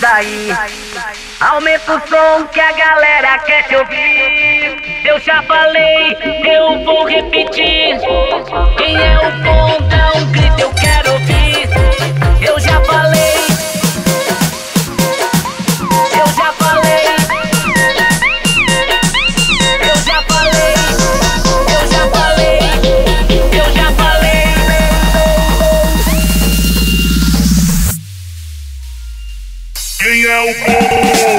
Vai, me diz aí. Aumenta o som que a galera quer te ouvir. Eu já falei, eu vou repetir. Quem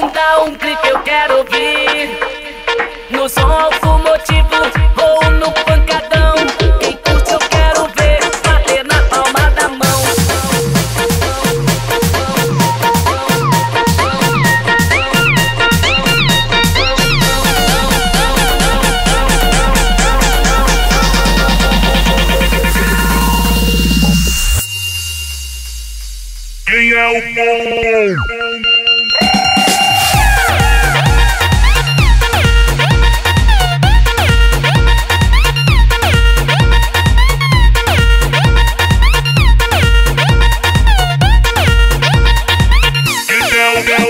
o bom, dá um grito, eu quero ouvir. No som automotivo ou no pancadão. Quem curte, eu quero ver bater na palma da mão. Quem é o bom? Quem é